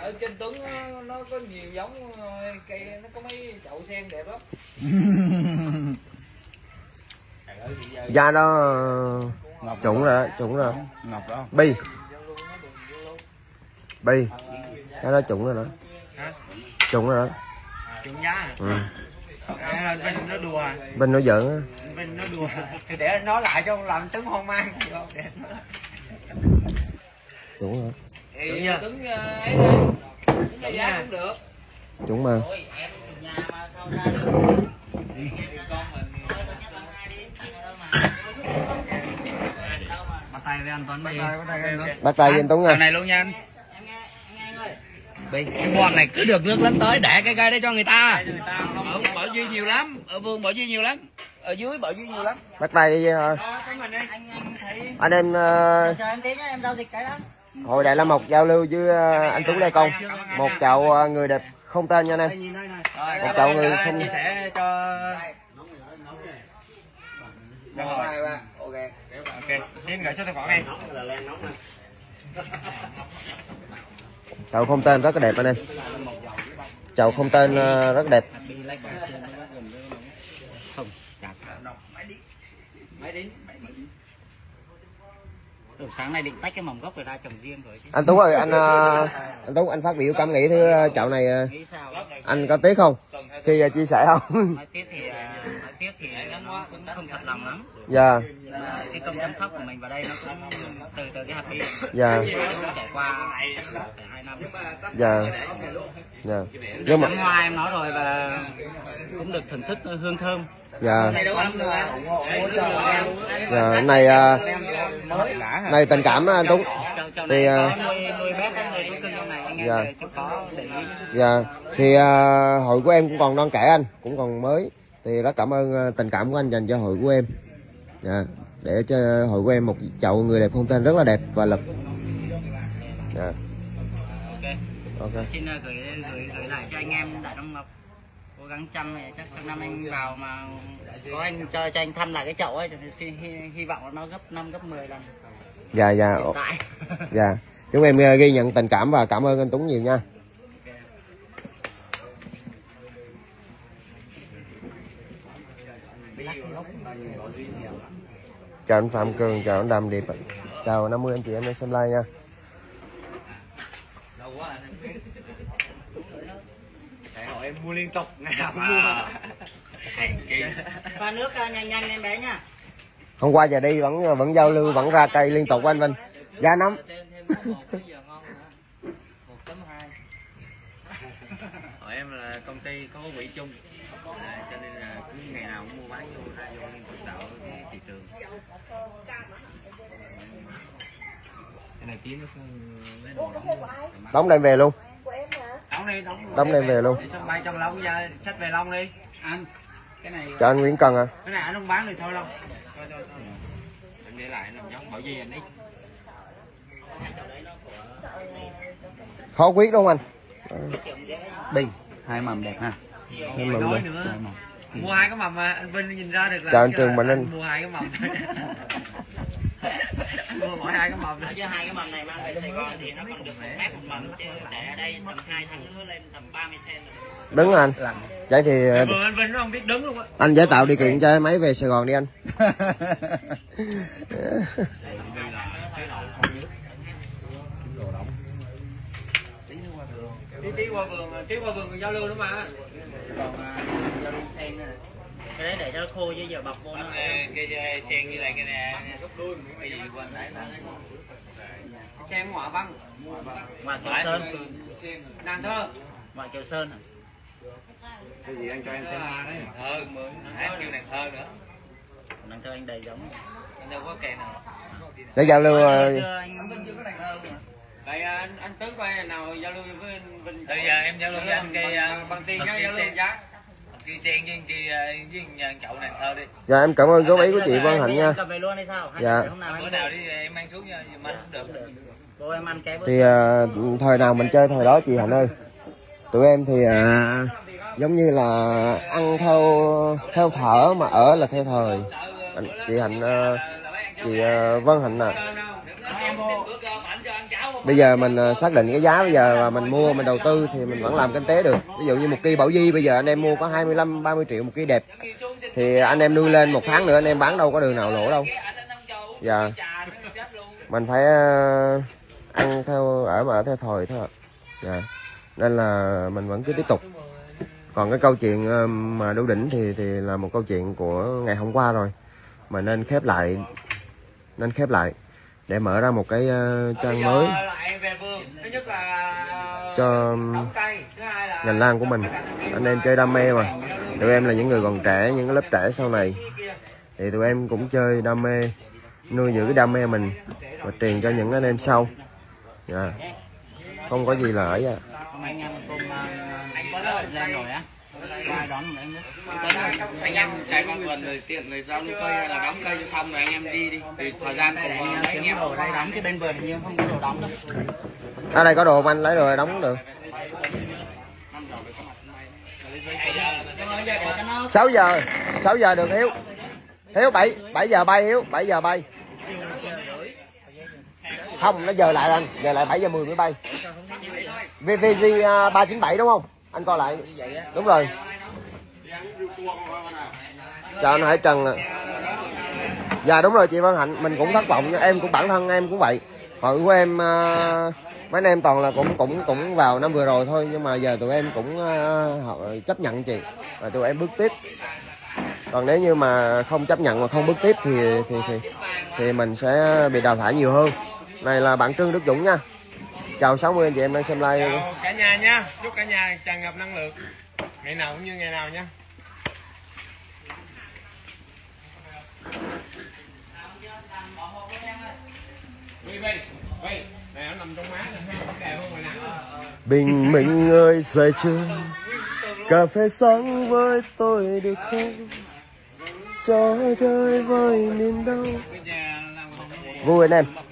Speaker 5: ở trên tuấn nó, nó có nhiều giống ờ, cây nó có mấy chậu sen đẹp lắm.
Speaker 1: Da đó ờ, trụng rồi đó. trụng rồi. Đó.
Speaker 4: ngọc đó.
Speaker 1: Bi. Bi. cái đó trụng rồi đó.
Speaker 2: Hả?
Speaker 1: Trụng rồi đó.
Speaker 2: Chuyện giá à?
Speaker 1: ừ.
Speaker 2: À, Vinh nó đùa.
Speaker 1: Bên nó giỡn á.
Speaker 2: Vinh nó đùa. Thì để anh nói lại cho ông làm tấn hoang mang
Speaker 1: đúng rồi.
Speaker 5: Thì đứng ờ, ấy đứng đây giá cũng được.
Speaker 1: Đúng mà.
Speaker 2: Nhà mà sao ra được?
Speaker 5: Con mình
Speaker 2: bắt tay với anh Tuấn đi.
Speaker 1: Bắt tay với anh Tuấn. Nha.
Speaker 2: Này luôn nha anh em nghe em nghe anh ơi Bị, cái bọn này cứ được nước lớn tới để cái cây đấy cho người ta. Ở bảo duy nhiều lắm. Ở vườn bảo duy nhiều lắm. Ở dưới bảo duy nhiều lắm.
Speaker 1: Bắt tay đi ờ,
Speaker 2: anh anh thấy
Speaker 1: anh em ờ,
Speaker 2: chờ em tí nhá em giao dịch cái đó.
Speaker 1: Hội đại lâm mộc giao lưu với ờ, anh Tuấn Lê Công. một chậu ờ, người đẹp không tên nha anh em.
Speaker 2: Rồi
Speaker 1: một chậu người không
Speaker 2: chia sẻ cho
Speaker 4: ok.
Speaker 2: Ok. Xin gửi số tài khoản em
Speaker 4: là len nóng nè
Speaker 1: chậu không tên rất là đẹp anh em. Chậu không tên ờ, rất đẹp.
Speaker 2: Từ sáng nay định tách cái mầm gốc rồi ra trồng riêng rồi chứ.
Speaker 1: Anh Tuấn ơi anh ờ, anh Tuấn anh phát biểu cảm nghĩ thứ ờ, chậu này ờ, anh có tiếc không khi ờ, chia sẻ không?
Speaker 2: Nói tiếc thì à, nói tiếc thì cũng không thật lòng lắm.
Speaker 1: Dạ.
Speaker 2: À, cái công chăm sóc của mình vào đây nó cũng từ từ cái hạt đi.
Speaker 1: Dạ.
Speaker 2: Trải qua hai năm.
Speaker 1: Dạ. Dạ. Nhưng mà
Speaker 2: hoa em nói rồi và cũng được thưởng thức hương thơm
Speaker 1: dạ.
Speaker 5: Anh
Speaker 1: dạ này ờ, này tình cảm á, anh Tuấn Thì, à, Dạ. dạ. Thì hội của em cũng còn non trẻ anh cũng còn mới. Thì rất cảm ơn tình cảm của anh dành cho hội của em. Dạ. Để cho hội của em một chậu người đẹp không tên rất là đẹp và lực. Dạ.
Speaker 2: Ok.
Speaker 1: Ok.
Speaker 2: Xin à, gửi gửi gửi lại cho anh em đại đông ngọc cố gắng chăm này chắc sang năm anh vào mà có anh cho cho anh thăm lại cái chậu ấy thì xin hy, hy vọng nó gấp 5 gấp 10 lần.
Speaker 1: Dạ dạ dạ. Chúng em ờ, ghi nhận tình cảm và cảm ơn anh Tuấn nhiều nha. Chào anh Phạm Cường chào anh Đàm Điệp. Chào 50 anh chị em đang xem live nha
Speaker 5: Đại hội em mua liên tục ngày nào cũng mua hàng kỳ
Speaker 2: và nước à, nhanh nhanh em bé nha.
Speaker 1: Hôm qua giờ đi vẫn vẫn giao lưu vẫn ra cây liên tục của anh Vinh giá
Speaker 5: hai
Speaker 2: Ở em là công ty có quỹ chung. À, cho nên là cứ ngày nào cũng mua bán vô ra vô liên tục cái thị trường. Cái này tiếng nó lấy đồ đóng
Speaker 1: đem về luôn
Speaker 2: đóng đi đóng
Speaker 1: đóng đem về luôn.
Speaker 2: Để bay trong lông ra sách về lông đi. Anh cái này
Speaker 1: cho anh Nguyễn Cần à?
Speaker 2: Cái này anh không bán được thôi đâu thôi thôi thôi. Anh để lại làm giống bảo gì anh ít
Speaker 1: khó quyết đúng không anh?
Speaker 2: Bình hai mầm đẹp ha.
Speaker 1: Hai mầm đẹp.
Speaker 2: mua hai cái mầm mà anh Vinh nhìn ra được là
Speaker 1: Chào anh Trường Mạnh
Speaker 2: anh mua hai cái mầm mua mỗi hai cái mầm. Chứ hai cái mầm này mang về Sài Gòn thì nó còn được một mét một mầm chứ để ở đây tầm hai tháng nữa lên tầm 30 cm
Speaker 1: đứng anh. Vậy thì ờ,
Speaker 2: anh Vinh nó không biết đứng luôn á.
Speaker 1: anh giải tạo điều kiện cho em ấy về Sài Gòn đi anh.
Speaker 2: Tí tí qua vườn tí qua vườn giao lưu nữa mà. Còn giao lưu sen nữa nè. Cái đấy để cho nó khô chứ giờ bọc vô nó
Speaker 5: cái cái sen như này cái này cái gì quên đấy
Speaker 2: sen ngoại băng. Ngoại kiều sơn. Nàng thơ. Ngoại kiều sơn à
Speaker 4: cái gì anh cho em xem hoa đấy?
Speaker 5: Thơ mượn. Hát kêu nàng thơ nữa.
Speaker 2: Nàng thơ anh đầy giống.
Speaker 5: Anh đâu có kèn nào.
Speaker 1: Để giao lưu
Speaker 2: anh Vinh chưa có nàng thơ mà vậy à, anh anh Tấn coi nào giao lưu với Vinh
Speaker 5: bây giờ em giao lưu với anh cây
Speaker 2: bằng nhá
Speaker 5: cây
Speaker 2: giao lưu giá
Speaker 5: cây sen với cây ờ, với nhà chậu nàng thơ đi.
Speaker 1: Dạ em cảm ơn góp ý của chị Vân Hạnh nha.
Speaker 2: cầm về luôn hay sao? Hay
Speaker 1: Dạ.
Speaker 2: để hôm nào
Speaker 5: bữa nào đi em mang xuống nha giùm anh cũng được.
Speaker 2: Cô em ăn cái bữa
Speaker 1: thì ờ, thời nào mình chơi thời đó chị Hạnh ơi. Tụi em thì ờ, giống như là ăn theo theo thở mà ở là theo thời. Anh- chị Hạnh ờ, chị ờ, Vân Hạnh nè
Speaker 5: em
Speaker 1: bây giờ mình à, xác định cái giá bây giờ mà mình mua, mình đầu tư thì mình vẫn làm kinh tế được. Ví dụ như một cây bảo di bây giờ anh em mua có 25 30 triệu một cây đẹp. Thì anh em nuôi lên một tháng nữa anh em bán đâu có đường nào lỗ đâu. Dạ. Mình phải à, ăn theo, ở mà ở theo thời thôi ạ. Dạ. Nên là mình vẫn cứ tiếp tục. Còn cái câu chuyện à, mà đu đỉnh thì thì là một câu chuyện của ngày hôm qua rồi. Mà nên khép lại, nên khép lại để mở ra một cái ờ, trang mới
Speaker 2: là
Speaker 1: cho
Speaker 2: trồng cây thứ hai là
Speaker 1: ngành lan của mình. anh em chơi đam mê mà. Tụi em là những người còn trẻ những cái lớp trẻ sau này. Thì tụi em cũng chơi đam mê nuôi giữ cái đam mê mình và truyền cho những anh em sau. Dạ. Không có gì là ấy à
Speaker 2: anh em cùng rồi qua em
Speaker 6: anh em chạy qua vườn rồi tiện rồi giao lưu cây hay là đóng cây cho xong rồi anh em đi đi thì thời gian của
Speaker 2: anh
Speaker 6: anh em
Speaker 2: ở đây đóng cái bên vườn nhưng không có đồ đóng đâu
Speaker 1: ở đây có đồ anh lấy rồi đóng được. 6 giờ. 6 giờ được hiếu. Hiếu 7 7 giờ bay hiếu. 7 giờ bay. Không, nó giờ lại anh. Giờ lại 7 giờ 10 mới bay. VVG 397 à, đúng không? Anh coi lại. Đúng rồi. Chào anh Hải Trần nè dạ đúng rồi chị Văn Hạnh. Mình cũng thất vọng em cũng bản thân em cũng vậy. Hội của em uh, mấy anh em toàn là cũng cũng cũng vào năm vừa rồi thôi nhưng mà giờ tụi em cũng uh, chấp nhận chị và tụi em bước tiếp. Còn nếu như mà không chấp nhận mà không bước tiếp thì thì thì thì mình sẽ bị đào thải nhiều hơn. Này là bạn Trương Đức Dũng nha chào 60 anh chị em đang xem live.
Speaker 4: Chào cả nhà nha. Chúc cả nhà tràn ngập năng lượng. Ngày nào cũng như ngày nào nha.
Speaker 1: Bình minh ơi dậy chưa cà phê sáng với tôi được không? Cho chơi với niềm đau. Vui anh em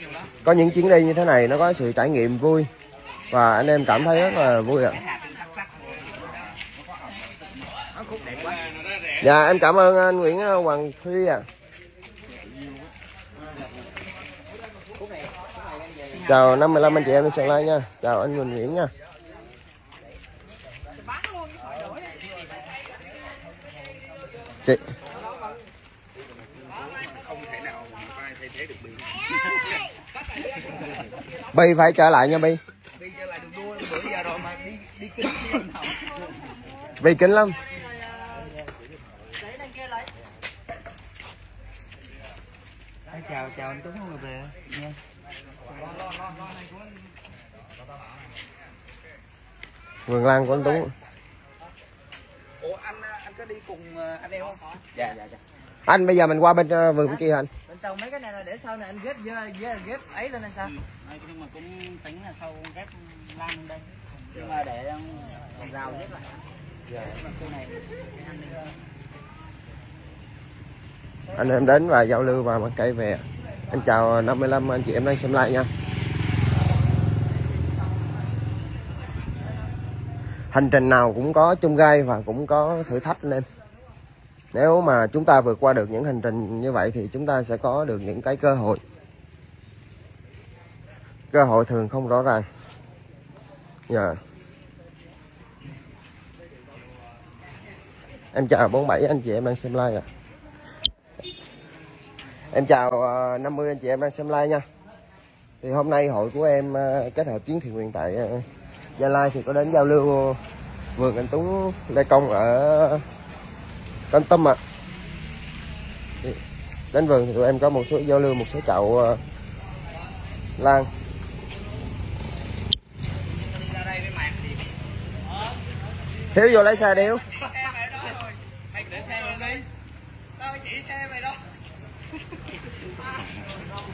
Speaker 1: có những chuyến đi như thế này nó có sự trải nghiệm vui. Và anh em cảm thấy rất là vui ạ. Dạ em cảm ơn anh Nguyễn ờ, Hoàng Thuy ạ. Chào 55 anh chị em đi sân lai nha. Chào anh Huỳnh Nguyễn nha. Chị Bi phải trở lại nha Bi.
Speaker 6: Đi trở lại đường đua bữa giờ rồi mà đi đi nào.
Speaker 1: Bi kính lắm.
Speaker 2: Chào chào anh Tuấn rồi về. Nha.
Speaker 1: Vườn lan của anh Tuấn.
Speaker 6: Ủa anh anh có đi cùng ờ, anh em không? Dạ. Dạ dạ
Speaker 1: Anh bây giờ mình qua bên ờ, vườn bên kia anh
Speaker 5: trồng mấy cái này là để sau này anh ghép dơ dơ ghép ấy lên hay sao?
Speaker 2: Nói chung mà cũng tính là sau ghép lan lên đây. Nhưng mà để um, rào ghép lại. Mà khu này
Speaker 1: anh em đến và giao lưu và mặc cây về. Anh chào 55 anh chị em đang xem lại nha. Hành trình nào cũng có chung gai và cũng có thử thách anh em nếu mà chúng ta vượt qua được những hành trình như vậy thì chúng ta sẽ có được những cái cơ hội. Cơ hội thường không rõ ràng. Dạ. Em chào 47 anh chị em đang xem like ạ. Em chào ờ, 50 anh chị em đang xem live nha. Thì hôm nay hội của em ờ, kết hợp chiến thiện nguyện tại ờ, Gia Lai thì có đến giao lưu vườn anh Tuấn Lê Công ở con Tâm ạ. Thì Đến vườn thì tụi em có một số giao lưu một số chậu ờ, lan.
Speaker 6: đi ra đây với mày thì
Speaker 1: Hiếu vô lấy xe đi Hiếu.
Speaker 6: xe mày đó rồi mày để xe mày đi tao chỉ xe mày đó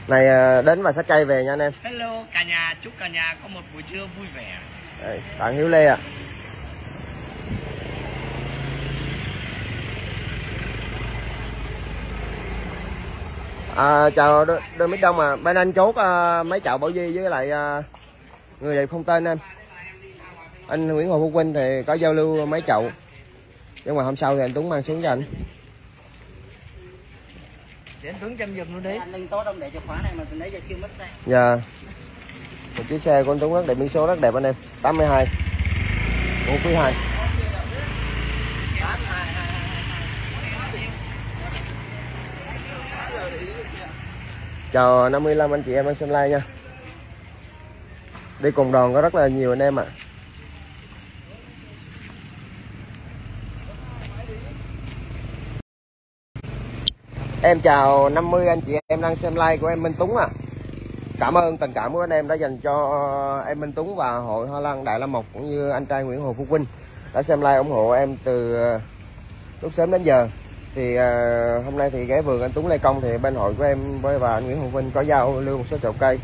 Speaker 1: Này ờ, đến và xách cây về nha anh em.
Speaker 6: hello cả nhà chúc cả nhà có một buổi trưa vui vẻ
Speaker 1: Đây, bạn Hiếu Lê ạ. À, chào đôi, mít đông à. Bên anh chốt à, mấy chậu bảo di với lại à, người đẹp không tên em. Anh Nguyễn Hồ Phú Quynh thì có giao lưu mấy chậu. Nhưng mà hôm sau thì anh Tuấn mang xuống cho anh.
Speaker 5: Để anh Tuấn chăm giùm luôn đi.
Speaker 2: Anh Linh tốt không? Để cho khóa này mà từ nãy giờ chưa mất xe.
Speaker 1: Dạ. Một chiếc xe của anh Tuấn rất đẹp biển số rất đẹp anh em. 82 của quý chào 55 anh chị em đang xem like nha. Đi cùng đoàn có rất là nhiều anh em ạ. Em chào 50 anh chị em đang xem like của em Minh Tuấn à cảm ơn tình cảm của anh em đã dành cho em Minh Tuấn và hội Hoa Lan Đại Lâm Mộc cũng như anh trai Nguyễn Hồ Phú Vinh đã xem like ủng hộ em từ lúc sớm đến giờ thì à, hôm nay thì ghé vườn anh Tuấn Lê Công thì bên hội của em với và anh Nguyễn Hồng Vinh có giao lưu một số chậu cây.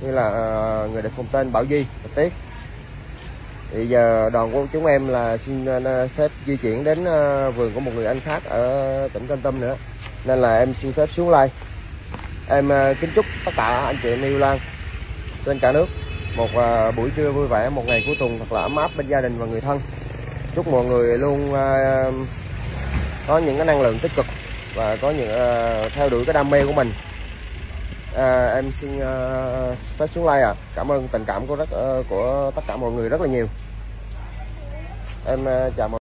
Speaker 1: Như là à, người đẹp cùng tên Bảo Duy và Tiết. Thì giờ đoàn của chúng em là xin à, à, phép di chuyển đến à, vườn của một người anh khác ở tỉnh Con Tâm nữa. Nên là em xin phép xuống like. Em kính chúc tất cả anh chị em yêu Lan trên cả nước một buổi trưa vui vẻ một ngày cuối tuần thật là ấm áp bên gia đình và người thân. Chúc mọi người luôn có những cái năng lượng tích cực và có những uh, theo đuổi cái đam mê của mình. À, em xin uh, phép xuống like à cảm ơn tình cảm của rất uh, của tất cả mọi người rất là nhiều. Em uh, chào mọi